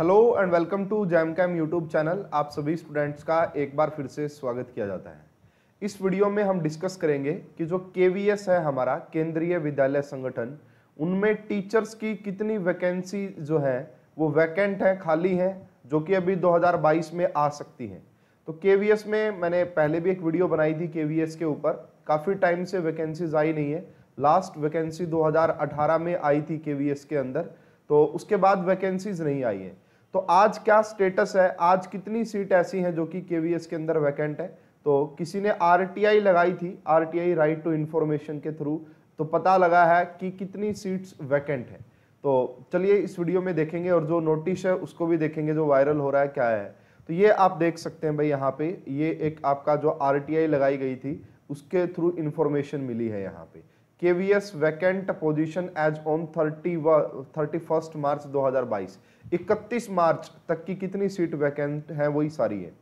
Hello and welcome to Jam Cam YouTube channel आप सभी students का एक बार फिर से स्वागत किया जाता है। इस वीडियो में हम डिस्कस करेंगे कि जो के है हमारा, केंद्रीय विद्यालय संगठन, उनमें टीचर्स की कितनी वैकेंसी जो है, वो वैकेंट है, खाली है, जो कि अभी 2022 में आ सकती है। तो के में मैंने पहले भी एक वीडियो बनाई थी के के ऊपर। काफ़ी टाइम से वैकेंसीज आई नहीं है। लास्ट वैकेंसी 2018 में आई थी के के अंदर। तो उसके बाद वैकेंसीज नहीं आई है। तो आज क्या स्टेटस है? आज कितनी सीट ऐसी हैं जो कि केवीएस के अंदर वैकेंट है? तो किसी ने आरटीआई लगाई थी आरटीआई राइट टू इन्फॉर्मेशन के थ्रू तो पता लगा है कि कितनी सीट्स वैकेंट है। तो चलिए इस वीडियो में देखेंगे और जो नोटिस है उसको भी देखेंगे, जो वायरल हो रहा है, क्या है। तो ये आप देख सकते हैं भाई यहाँ पे, ये एक आपका जो आरटीआई लगाई गई थी, उसके थ्रू इन्फॉर्मेशन मिली है यहाँ पे। KVS vacant position as on thirty thirty first March 2022 इकतीस मार्च तक की कितनी सीट वैकेंट है, वही सारी है।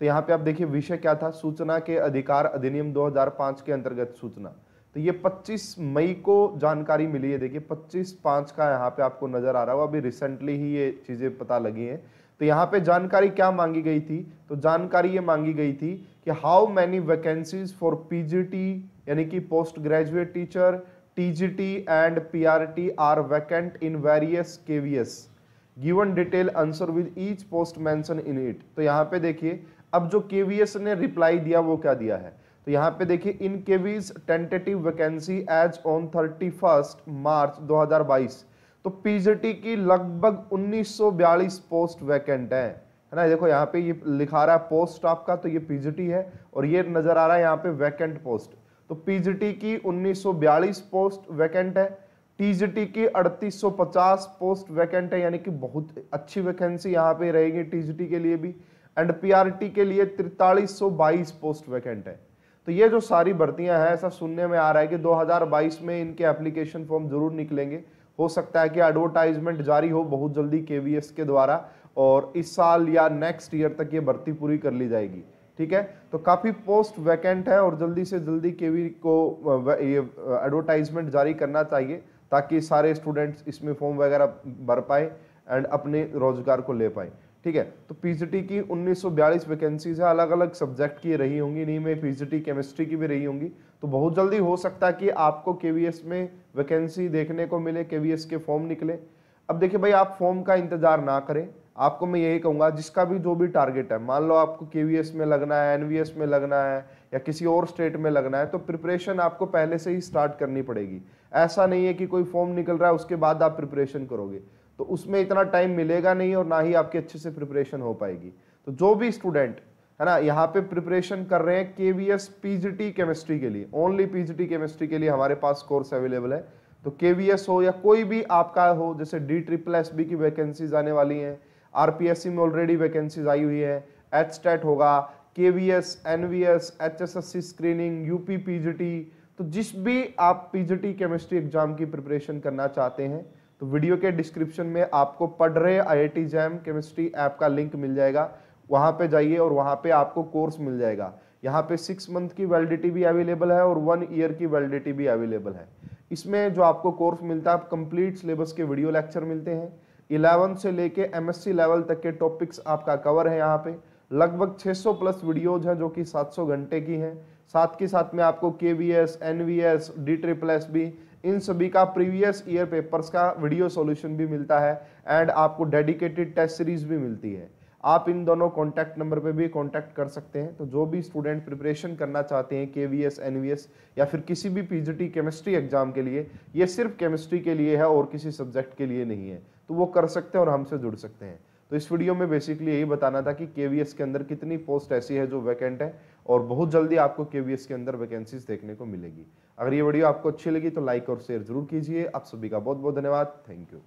तो यहाँ पे आप देखिए विषय क्या था, सूचना के अधिकार अधिनियम 2005 के अंतर्गत सूचना। तो ये 25 मई को जानकारी मिली है, देखिए 25 पाँच का यहाँ पे आपको नज़र आ रहा हो अभी रिसेंटली ही ये चीज़ें पता लगी हैं। तो यहाँ पे जानकारी क्या मांगी गई थी? तो जानकारी ये मांगी गई थी कि how many vacancies for PGT यानी कि post graduate teacher TGT and PRT are vacant in various KVS given detail answer with each post mention in it तो यहाँ पे देखिए, अब जो केवीएस ने रिप्लाई दिया, वो क्या दिया है? तो यहाँ पे देखिए in KVs tentative vacancy as on thirty first March 2022 तो पीजीटी की लगभग 1942 पोस्ट वैकेंट है। है ना? देखो, यहाँ पे ये लिखा रहा है पोस्ट आपका तो ये पीजीटी है और ये नज़र आ रहा है यहाँ पे वैकेंट पोस्ट तो पीजीटी की 1942 पोस्ट वैकेंट है टीजीटी की 3850 पोस्ट वैकेंट है, यानी कि बहुत अच्छी वैकेंसी यहाँ पे रहेगी टीजीटी के लिए भी एंड पीआरटी के लिए तिरतालीस पोस्ट वैकेंट है. तो ये जो सारी भर्तियाँ हैं, ऐसा सुनने में आ रहा है कि 2022 में इनके एप्लीकेशन फॉर्म ज़रूर निकलेंगे। हो सकता है कि एडवर्टाइजमेंट जारी हो बहुत जल्दी के के द्वारा और इस साल या नेक्स्ट ईयर तक ये भर्ती पूरी कर ली जाएगी, ठीक है? तो काफ़ी पोस्ट वैकेंट है और जल्दी से जल्दी केवी को ये एडवर्टाइजमेंट जारी करना चाहिए ताकि सारे स्टूडेंट्स इसमें फॉर्म वगैरह भर पाए एंड अपने रोज़गार को ले पाए। ठीक है? तो पीजीटी की 1942 वैकेंसीज है अलग अलग सब्जेक्ट की रही होंगी, नहीं में पीजीटी केमिस्ट्री की भी रही होंगी। तो बहुत जल्दी हो सकता है कि आपको केवीएस में वैकेंसी देखने को मिले केवीएस के फॉर्म निकले। अब देखिए भाई, आप फॉर्म का इंतज़ार ना करें। आपको मैं यही कहूँगा, जिसका भी जो भी टारगेट है, मान लो आपको केवीएस में लगना है एनवीएस में लगना है, या किसी और स्टेट में लगना है तो प्रिपरेशन आपको पहले से ही स्टार्ट करनी पड़ेगी। ऐसा नहीं है कि कोई फॉर्म निकल रहा है, उसके बाद आप प्रिपरेशन करोगे। तो उसमें इतना टाइम मिलेगा नहीं और ना ही आपकी अच्छे से प्रिपरेशन हो पाएगी। तो जो भी स्टूडेंट है ना, यहाँ पे प्रिपरेशन कर रहे हैं के केवीएस पीजीटी केमिस्ट्री के लिए। ओनली पीजीटी केमिस्ट्री के लिए हमारे पास कोर्स अवेलेबल है। तो केवीएस हो या कोई भी आपका हो, जैसे डी ट्रिपल एस बी की वैकेंसीज आने वाली हैं आरपीएससी में ऑलरेडी वैकेंसीज आई हुई है एच टेट होगा K V S N V S H S S C screening UP PGT तो जिस भी आप पीजीटी केमिस्ट्री एग्ज़ाम की प्रिपरेशन करना चाहते हैं तो वीडियो के डिस्क्रिप्शन में आपको पढ़ रहे I I T JAM chemistry app का लिंक मिल जाएगा। वहाँ पे जाइए और वहाँ पे आपको कोर्स मिल जाएगा। यहाँ पे सिक्स मंथ की वैलिडिटी भी अवेलेबल है और वन ईयर की वैलिडिटी भी अवेलेबल है। इसमें जो आपको कोर्स मिलता है कंप्लीट सिलेबस के वीडियो लेक्चर मिलते हैं। इलेवन से लेके एमएससी लेवल तक के टॉपिक्स आपका कवर है यहाँ पे। लगभग 600 प्लस वीडियोज़ हैं जो कि 700 घंटे की हैं। साथ के साथ में आपको K V S N V S D triple B इन सभी का प्रीवियस ईयर पेपर्स का वीडियो सॉल्यूशन भी मिलता है एंड आपको डेडिकेटेड टेस्ट सीरीज़ भी मिलती है। आप इन दोनों कॉन्टैक्ट नंबर पे भी कॉन्टैक्ट कर सकते हैं। तो जो भी स्टूडेंट प्रिपरेशन करना चाहते हैं K V S N V S या फिर किसी भी पीजीटी केमिस्ट्री एग्ज़ाम के लिए, ये सिर्फ़ केमिस्ट्री के लिए है और किसी सब्जेक्ट के लिए नहीं है। तो वो कर सकते हैं और हमसे जुड़ सकते हैं। तो इस वीडियो में बेसिकली यही बताना था कि के के अंदर कितनी पोस्ट ऐसी है जो वैकेंट है और बहुत जल्दी आपको केवीएस के अंदर वैकेंसीज देखने को मिलेगी। अगर ये वीडियो आपको अच्छी लगी तो लाइक और शेयर ज़रूर कीजिए। आप सभी का बहुत बहुत धन्यवाद। Thank you